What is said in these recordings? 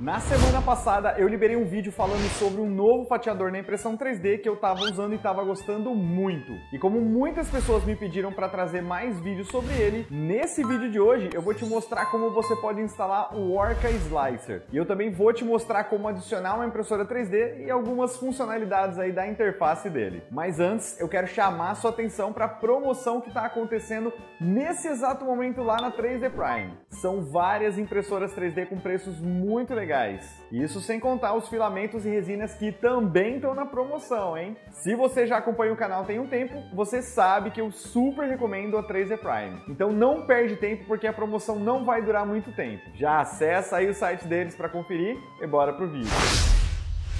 Na semana passada eu liberei um vídeo falando sobre um novo fatiador na impressão 3D que eu estava usando e estava gostando muito. E como muitas pessoas me pediram para trazer mais vídeos sobre ele, nesse vídeo de hoje eu vou te mostrar como você pode instalar o Orca Slicer. E eu também vou te mostrar como adicionar uma impressora 3D e algumas funcionalidades aí da interface dele. Mas antes eu quero chamar sua atenção para a promoção que está acontecendo nesse exato momento lá na 3D Prime. São várias impressoras 3D com preços muito legais legais. Isso sem contar os filamentos e resinas que também estão na promoção, hein? Se você já acompanha o canal tem um tempo, você sabe que eu super recomendo a 3D Prime. Então não perde tempo porque a promoção não vai durar muito tempo. Já acessa aí o site deles para conferir e bora pro vídeo.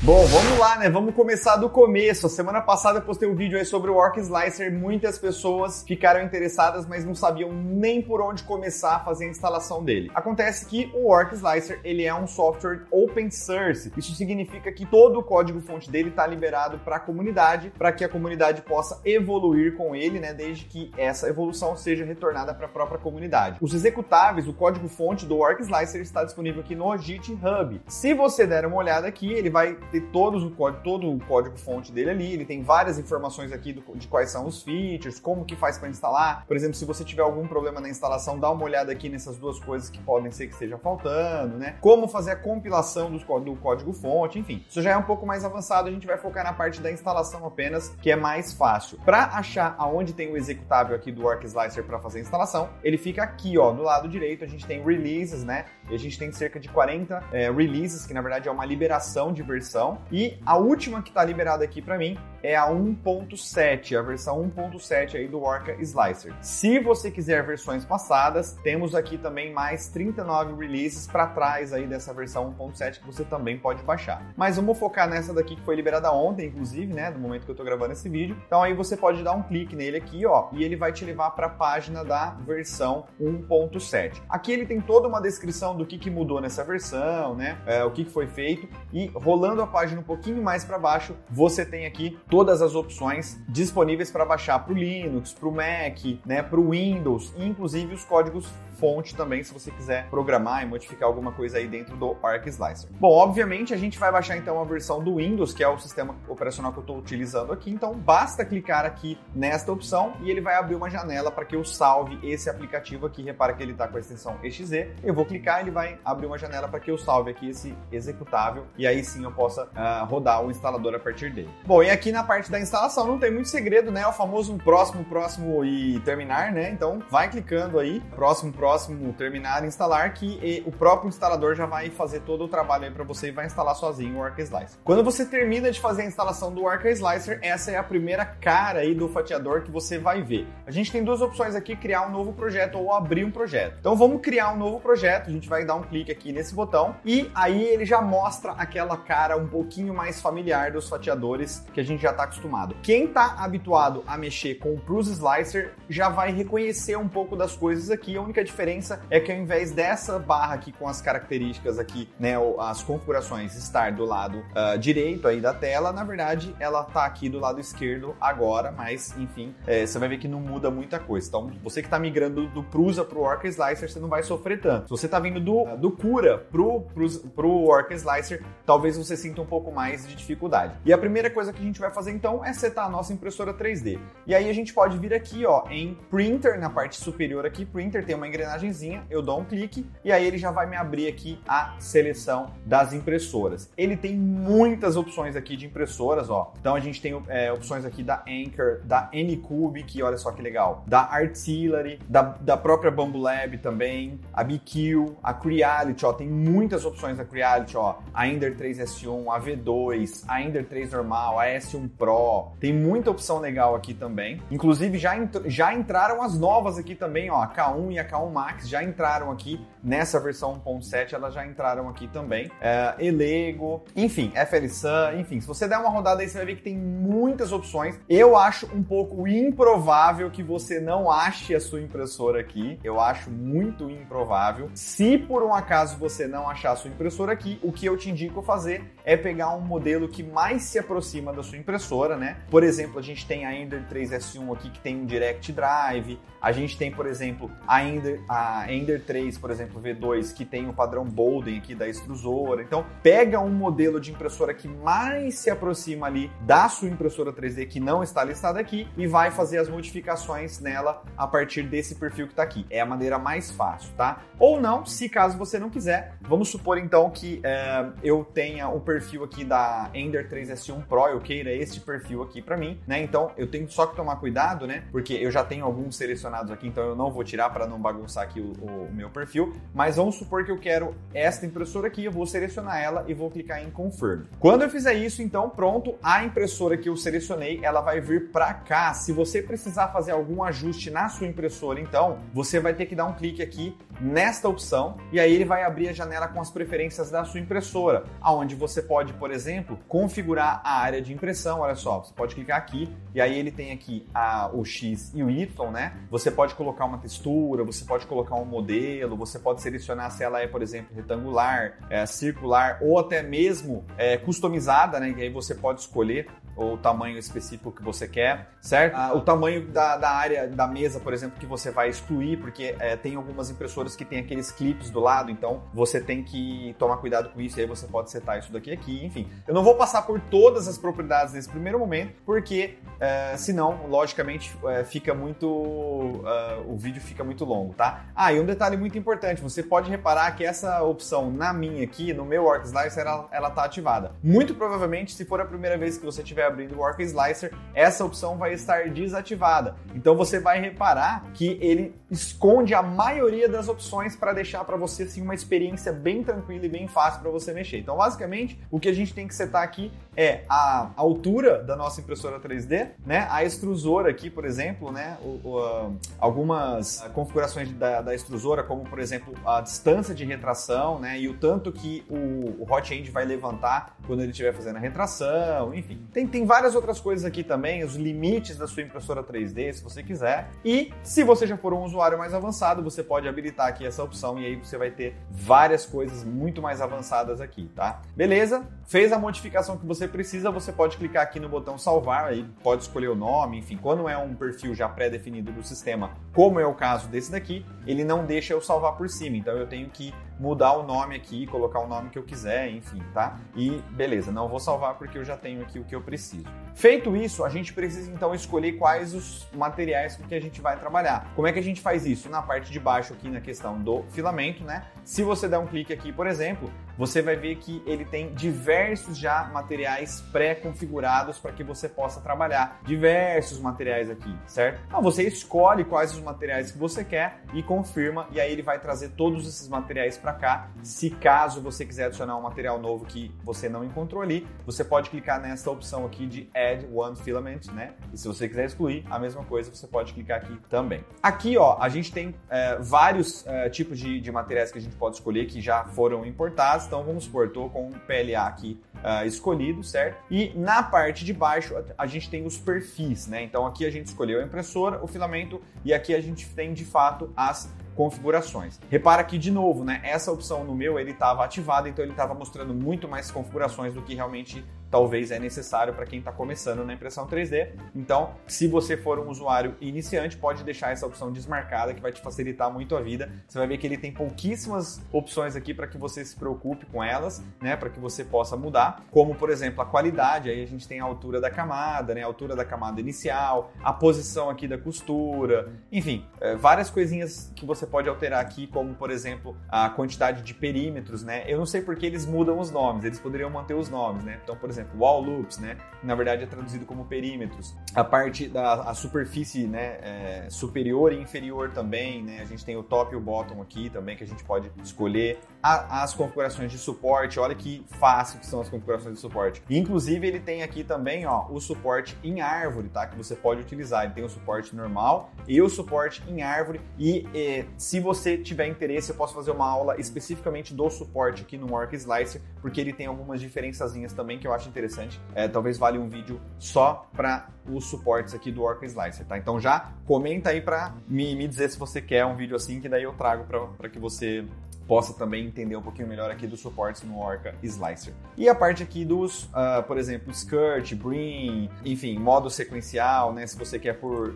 Bom, vamos lá, né? Vamos começar do começo. A semana passada eu postei um vídeo aí sobre o Orc Slicer. Muitas pessoas ficaram interessadas, mas não sabiam nem por onde começar a fazer a instalação dele. Acontece que o Orc Slicer, ele é um software open source. Isso significa que todo o código-fonte dele está liberado para a comunidade, para que a comunidade possa evoluir com ele, né? Desde que essa evolução seja retornada para a própria comunidade. Os executáveis, o código-fonte do Orc Slicer está disponível aqui no GitHub. Se você der uma olhada aqui, ele vai ter todos o código, todo o código fonte dele ali. Ele tem várias informações aqui do, de quais são os features, como que faz para instalar. Por exemplo, se você tiver algum problema na instalação, dá uma olhada aqui nessas duas coisas que podem ser que estejam faltando, né? Como fazer a compilação dos, do código fonte, enfim. Isso já é um pouco mais avançado, a gente vai focar na parte da instalação apenas, que é mais fácil. Para achar aonde tem o executável aqui do Orc Slicer para fazer a instalação, ele fica aqui, ó, no lado direito, a gente tem releases, né? E a gente tem cerca de 40 é, releases, que na verdade é uma liberação de versão e a última que está liberada aqui para mim é a 1.7, a versão 1.7 aí do Orca Slicer. Se você quiser versões passadas, temos aqui também mais 39 releases para trás aí dessa versão 1.7 que você também pode baixar. Mas vamos focar nessa daqui que foi liberada ontem, inclusive, né, no momento que eu estou gravando esse vídeo. Então aí você pode dar um clique nele aqui, ó, e ele vai te levar para a página da versão 1.7. Aqui ele tem toda uma descrição do que, que mudou nessa versão, né, é, o que, que foi feito e rolando a página um pouquinho mais para baixo, você tem aqui todas as opções disponíveis para baixar para o Linux, para o Mac, né, para o Windows, inclusive os códigos fonte também se você quiser programar e modificar alguma coisa aí dentro do Arc Slicer. Bom, obviamente a gente vai baixar então a versão do Windows, que é o sistema operacional que eu estou utilizando aqui, então basta clicar aqui nesta opção e ele vai abrir uma janela para que eu salve esse aplicativo aqui. Repara que ele está com a extensão exe. Eu vou clicar, ele vai abrir uma janela para que eu salve aqui esse executável e aí sim eu possa uh, rodar o instalador a partir dele. Bom, e aqui na parte da instalação não tem muito segredo, né? O famoso próximo, próximo e terminar, né? Então vai clicando aí, próximo, próximo próximo terminar instalar que o próprio instalador já vai fazer todo o trabalho aí para você e vai instalar sozinho o Arca Slicer. Quando você termina de fazer a instalação do Arca Slicer, essa é a primeira cara aí do fatiador que você vai ver. A gente tem duas opções aqui, criar um novo projeto ou abrir um projeto. Então vamos criar um novo projeto, a gente vai dar um clique aqui nesse botão e aí ele já mostra aquela cara um pouquinho mais familiar dos fatiadores que a gente já está acostumado. Quem está habituado a mexer com o Prus Slicer já vai reconhecer um pouco das coisas aqui. A única diferença diferença é que ao invés dessa barra aqui com as características aqui, né, as configurações estar do lado uh, direito aí da tela, na verdade ela tá aqui do lado esquerdo agora, mas enfim, é, você vai ver que não muda muita coisa. Então, você que está migrando do Prusa pro Orca Slicer, você não vai sofrer tanto. Se você está vindo do, do Cura pro, pro, pro Orca Slicer, talvez você sinta um pouco mais de dificuldade. E a primeira coisa que a gente vai fazer então é setar a nossa impressora 3D. E aí a gente pode vir aqui, ó, em Printer, na parte superior aqui, Printer tem uma engrenagem engrenagemzinha, eu dou um clique e aí ele já vai me abrir aqui a seleção das impressoras. Ele tem muitas opções aqui de impressoras, ó. Então a gente tem é, opções aqui da Anchor, da Anycube, que olha só que legal, da Artillery, da, da própria Bamboo Lab também, a BQ, a Creality, ó, tem muitas opções da Creality, ó, a Ender 3S1, a V2, a Ender 3 normal, a S1 Pro, tem muita opção legal aqui também. Inclusive já, já entraram as novas aqui também, ó, a K1 e a K1 Max já entraram aqui nessa versão 1.7, elas já entraram aqui também. É, Elego, enfim, FLSAN, enfim, se você der uma rodada aí, você vai ver que tem muitas opções. Eu acho um pouco improvável que você não ache a sua impressora aqui. Eu acho muito improvável. Se por um acaso você não achar a sua impressora aqui, o que eu te indico fazer é pegar um modelo que mais se aproxima da sua impressora, né? Por exemplo, a gente tem a Ender 3S1 aqui que tem um Direct Drive, a gente tem, por exemplo, a Ender A Ender 3, por exemplo, V2, que tem o padrão Bolden aqui da extrusora. Então, pega um modelo de impressora que mais se aproxima ali da sua impressora 3D que não está listada aqui e vai fazer as modificações nela a partir desse perfil que está aqui. É a maneira mais fácil, tá? Ou não, se caso você não quiser, vamos supor então que é, eu tenha o perfil aqui da Ender 3S1 Pro, eu queira este perfil aqui para mim, né? Então eu tenho só que tomar cuidado, né? Porque eu já tenho alguns selecionados aqui, então eu não vou tirar para não bagunçar aqui o, o, meu perfil. Mas vamos supor que eu quero esta impressora aqui, eu vou selecionar ela e vou clicar em Confirm. Quando eu fizer isso, então pronto, a impressora que eu selecionei, ela vai vir para cá. Se você precisar fazer algum ajuste na sua impressora, então você vai ter que dar um clique aqui nesta opção e aí ele vai abrir a janela com as preferências da sua impressora, aonde você pode, por exemplo, configurar a área de impressão. Olha só, você pode clicar aqui e aí ele tem aqui a, o X e o Y, né? Você pode colocar uma textura, você pode colocar um modelo, você pode selecionar se ela é, por exemplo, retangular, é, circular ou até mesmo é, customizada, né? E aí você pode escolher o tamanho específico que você quer, certo? Ah, o tamanho da, da, área da mesa, por exemplo, que você vai excluir, porque é, tem algumas impressoras que tem aqueles clips do lado, então você tem que tomar cuidado com isso, e aí você pode setar isso daqui aqui, enfim. Eu não vou passar por todas as propriedades nesse primeiro momento, porque é, senão, logicamente, é, fica muito. Uh, o vídeo fica muito longo, tá? Ah, e um detalhe muito importante: você pode reparar que essa opção na minha aqui, no meu Work Slicer, ela, ela tá ativada. Muito provavelmente, se for a primeira vez que você tiver abrindo o Work Slicer, essa opção vai estar desativada. Então você vai reparar que ele esconde a maioria das opções para deixar para você assim, uma experiência bem tranquila e bem fácil para você mexer. Então, basicamente, o que a gente tem que setar aqui é a altura da nossa impressora 3D, né? A extrusora aqui, por exemplo, né? O, o, algumas configurações da, da, extrusora, como por exemplo a distância de retração, né? E o tanto que o, o hot end vai levantar quando ele estiver fazendo a retração, enfim. Tem, tem várias outras coisas aqui também, os limites da sua impressora 3D, se você quiser. E se você já for um usuário mais avançado, você pode habilitar aqui essa opção e aí você vai ter várias coisas muito mais avançadas aqui, tá? Beleza? Fez a modificação que você precisa, você pode clicar aqui no botão salvar, aí pode escolher o nome, enfim, quando é um perfil já pré-definido do sistema, como é o caso desse daqui, ele não deixa eu salvar por cima, então eu tenho que mudar o nome aqui, colocar o nome que eu quiser, enfim, tá? E beleza, não vou salvar porque eu já tenho aqui o que eu preciso. Feito isso, a gente precisa então escolher quais os materiais com que a gente vai trabalhar. Como é que a gente faz isso? Na parte de baixo aqui na questão do filamento, né? Se você der um clique aqui, por exemplo, você vai ver que ele tem diversos já materiais pré-configurados para que você possa trabalhar. Diversos materiais aqui, certo? Então você escolhe quais os materiais que você quer e confirma, e aí ele vai trazer todos esses materiais para cá. Se caso você quiser adicionar um material novo que você não encontrou ali, você pode clicar nessa opção aqui de Add One Filament, né? E se você quiser excluir, a mesma coisa, você pode clicar aqui também. Aqui, ó, a gente tem é, vários é, tipos de, de materiais que a gente pode escolher que já foram importados. Então, vamos supor, com um PLA aqui uh, escolhido, certo? E na parte de baixo a gente tem os perfis, né? Então aqui a gente escolheu a impressora, o filamento e aqui a gente tem de fato as configurações. Repara que de novo, né? Essa opção no meu ele estava ativada, então ele estava mostrando muito mais configurações do que realmente talvez é necessário para quem está começando na impressão 3D. Então, se você for um usuário iniciante, pode deixar essa opção desmarcada que vai te facilitar muito a vida. Você vai ver que ele tem pouquíssimas opções aqui para que você se preocupe com elas, né, para que você possa mudar, como por exemplo a qualidade, aí a gente tem a altura da camada, né, a altura da camada inicial, a posição aqui da costura, enfim, é, várias coisinhas que você pode alterar aqui, como por exemplo a quantidade de perímetros, né? Eu não sei porque eles mudam os nomes, eles poderiam manter os nomes, né? Então, por exemplo, wall loops, né? Na verdade é traduzido como perímetros. A parte da a superfície, né, é, superior e inferior também, né? A gente tem o top e o bottom aqui também que a gente pode escolher. A, as configurações de suporte, olha que fácil que são as configurações de suporte. Inclusive ele tem aqui também, ó, o suporte em árvore, tá? Que você pode utilizar. Ele tem o suporte normal e o suporte em árvore. E, e se você tiver interesse, eu posso fazer uma aula especificamente do suporte aqui no Work Slicer, porque ele tem algumas diferençazinhas também que eu acho interessante. É, talvez valha um vídeo só para os suportes aqui do Orca Slicer, tá? Então já comenta aí para me, me dizer se você quer um vídeo assim, que daí eu trago para que você possa também entender um pouquinho melhor aqui dos suportes no Orca Slicer. E a parte aqui dos, uh, por exemplo, skirt, brim, enfim, modo sequencial, né? Se você quer por, uh,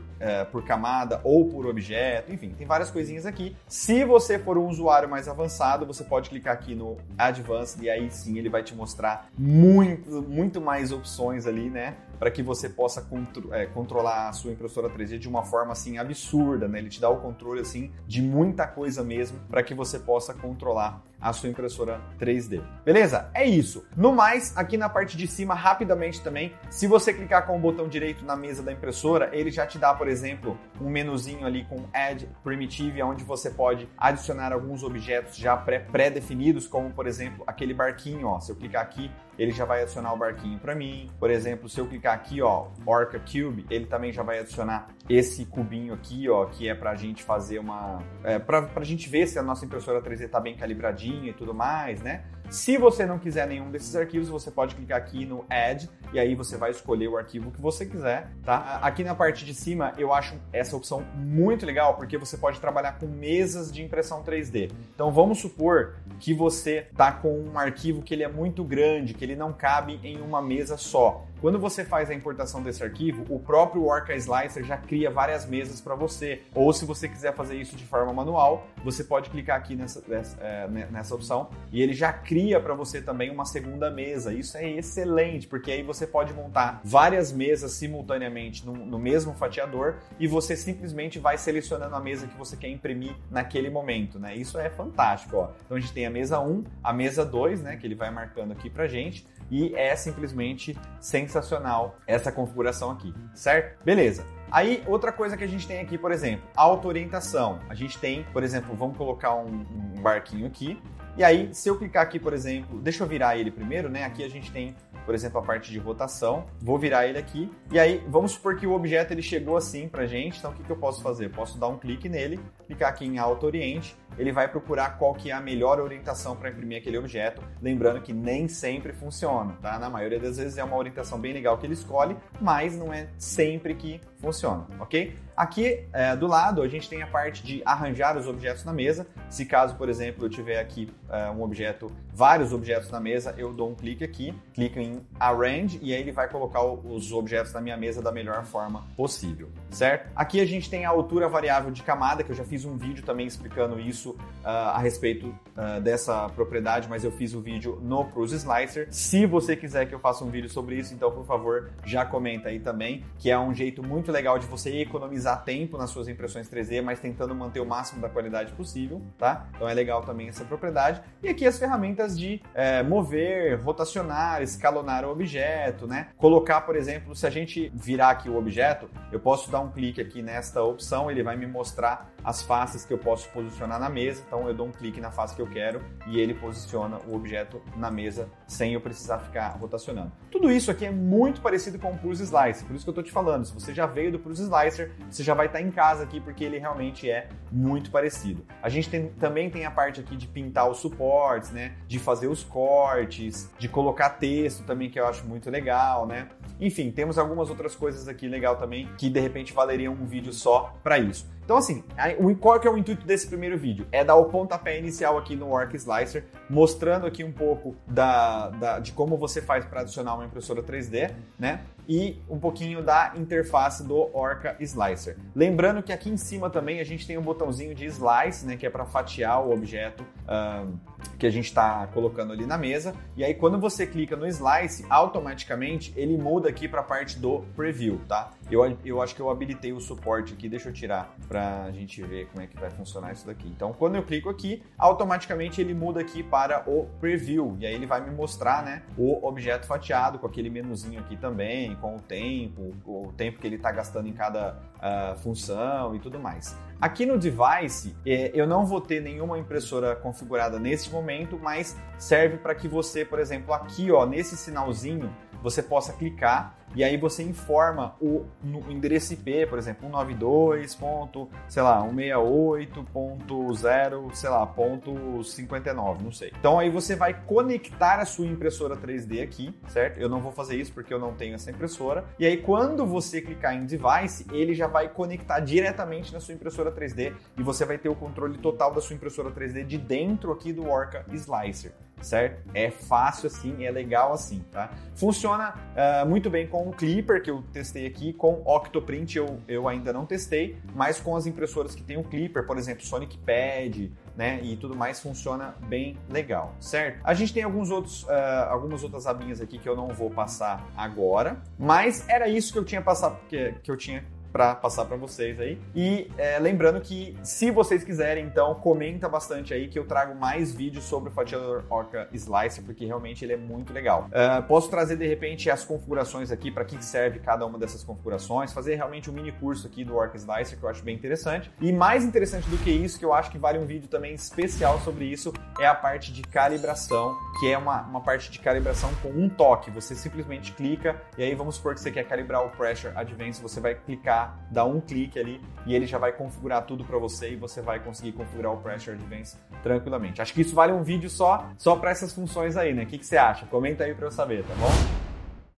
por camada ou por objeto, enfim, tem várias coisinhas aqui. Se você for um usuário mais avançado, você pode clicar aqui no Advanced e aí sim ele vai te mostrar muito, muito mais opções ali, né? para que você possa contro é, controlar a sua impressora 3D de uma forma assim absurda, né? Ele te dá o controle assim de muita coisa mesmo para que você possa controlar a sua impressora 3D. Beleza? É isso. No mais, aqui na parte de cima, rapidamente também, se você clicar com o botão direito na mesa da impressora, ele já te dá, por exemplo, um menuzinho ali com Add Primitive, onde você pode adicionar alguns objetos já pré-definidos, como por exemplo aquele barquinho, ó. Se eu clicar aqui, ele já vai adicionar o barquinho para mim. Por exemplo, se eu clicar aqui, ó, Orca Cube, ele também já vai adicionar esse cubinho aqui, ó, que é para a gente fazer uma, é, para a gente ver se a nossa impressora 3D está bem calibradinha e tudo mais, né? Se você não quiser nenhum desses arquivos, você pode clicar aqui no Add e aí você vai escolher o arquivo que você quiser, tá? Aqui na parte de cima eu acho essa opção muito legal porque você pode trabalhar com mesas de impressão 3D. Então vamos supor que você tá com um arquivo que ele é muito grande, que ele não cabe em uma mesa só. Quando você faz a importação desse arquivo, o próprio Orca Slicer já cria várias mesas para você. Ou se você quiser fazer isso de forma manual, você pode clicar aqui nessa, nessa, é, nessa opção e ele já cria para você também uma segunda mesa. Isso é excelente, porque aí você pode montar várias mesas simultaneamente no, no mesmo fatiador e você simplesmente vai selecionando a mesa que você quer imprimir naquele momento, né? Isso é fantástico, ó. Então a gente tem a mesa 1, a mesa 2, né, que ele vai marcando aqui pra gente, e é simplesmente sensacional essa configuração aqui, certo? Beleza. Aí, outra coisa que a gente tem aqui, por exemplo, auto-orientação. A gente tem, por exemplo, vamos colocar um, um barquinho aqui. E aí, se eu clicar aqui, por exemplo, deixa eu virar ele primeiro, né? Aqui a gente tem por exemplo, a parte de rotação. Vou virar ele aqui. E aí, vamos supor que o objeto ele chegou assim pra gente. Então, o que, que eu posso fazer? Posso dar um clique nele, clicar aqui em Auto Oriente. Ele vai procurar qual que é a melhor orientação para imprimir aquele objeto. Lembrando que nem sempre funciona, tá? Na maioria das vezes é uma orientação bem legal que ele escolhe, mas não é sempre que funciona, ok? Aqui é, do lado a gente tem a parte de arranjar os objetos na mesa. Se caso, por exemplo, eu tiver aqui é, um objeto, vários objetos na mesa, eu dou um clique aqui, clico em Arrange e aí ele vai colocar os objetos na minha mesa da melhor forma possível, certo? Aqui a gente tem a altura variável de camada, que eu já fiz um vídeo também explicando isso uh, a respeito uh, dessa propriedade, mas eu fiz o vídeo no Cruise Slicer. Se você quiser que eu faça um vídeo sobre isso, então por favor já comenta aí também, que é um jeito muito legal de você economizar tempo nas suas impressões 3D, mas tentando manter o máximo da qualidade possível, tá? Então é legal também essa propriedade. E aqui as ferramentas de é, mover, rotacionar, escalonar o objeto, né? Colocar, por exemplo, se a gente virar aqui o objeto, eu posso dar um clique aqui nesta opção, ele vai me mostrar as faces que eu posso posicionar na mesa. Então eu dou um clique na face que eu quero e ele posiciona o objeto na mesa sem eu precisar ficar rotacionando. Tudo isso aqui é muito parecido com o Pulse Slicer, por isso que eu estou te falando. Se você já veio do Pulse Slicer, você já vai estar em casa aqui porque ele realmente é muito parecido. A gente tem, também tem a parte aqui de pintar os suportes, né? De fazer os cortes, de colocar texto também que eu acho muito legal, né? Enfim, temos algumas outras coisas aqui legal também que de repente valeriam um vídeo só para isso. Então, assim, qual que é o intuito desse primeiro vídeo? É dar o pontapé inicial aqui no Orc Slicer, mostrando aqui um pouco da, da de como você faz para adicionar uma impressora 3D, né? E um pouquinho da interface do Orca Slicer. Lembrando que aqui em cima também a gente tem um botãozinho de Slice, né? Que é para fatiar o objeto que a gente está colocando ali na mesa. E aí, quando você clica no Slice, automaticamente ele muda aqui para a parte do Preview, tá? Eu, eu acho que eu habilitei o suporte aqui, deixa eu tirar para a gente ver como é que vai funcionar isso daqui. Então, quando eu clico aqui, automaticamente ele muda aqui para o Preview, e aí ele vai me mostrar né, o objeto fatiado com aquele menuzinho aqui também, com o tempo, o tempo que ele está gastando em cada uh, função e tudo mais. Aqui no device, eh, eu não vou ter nenhuma impressora configurada nesse momento, mas serve para que você, por exemplo, aqui ó, nesse sinalzinho, você possa clicar e aí você informa o endereço IP, por exemplo, 192. sei lá, 168.0, sei lá, ponto 59, não sei. Então aí você vai conectar a sua impressora 3D aqui, certo? Eu não vou fazer isso porque eu não tenho essa impressora. E aí quando você clicar em device, ele já vai conectar diretamente na sua impressora 3D e você vai ter o controle total da sua impressora 3D de dentro aqui do Orca Slicer certo? É fácil assim, é legal assim, tá? Funciona uh, muito bem com o Clipper que eu testei aqui, com Octoprint eu, eu ainda não testei, mas com as impressoras que tem o Clipper, por exemplo, Sonic Pad, né, e tudo mais funciona bem legal, certo? A gente tem alguns outros, uh, algumas outras abinhas aqui que eu não vou passar agora, mas era isso que eu tinha passado, que, que eu tinha para passar para vocês aí. E é, lembrando que se vocês quiserem, então comenta bastante aí que eu trago mais vídeos sobre o fatiador Orca Slicer, porque realmente ele é muito legal. Uh, posso trazer de repente as configurações aqui para que serve cada uma dessas configurações, fazer realmente um mini curso aqui do Orca Slicer que eu acho bem interessante. E mais interessante do que isso, que eu acho que vale um vídeo também especial sobre isso, é a parte de calibração, que é uma, uma parte de calibração com um toque. Você simplesmente clica e aí vamos supor que você quer calibrar o Pressure Advance, você vai dá um clique ali e ele já vai configurar tudo para você e você vai conseguir configurar o Pressure Advance tranquilamente. Acho que isso vale um vídeo só, só para essas funções aí, né? O que, que você acha? Comenta aí para eu saber, tá bom?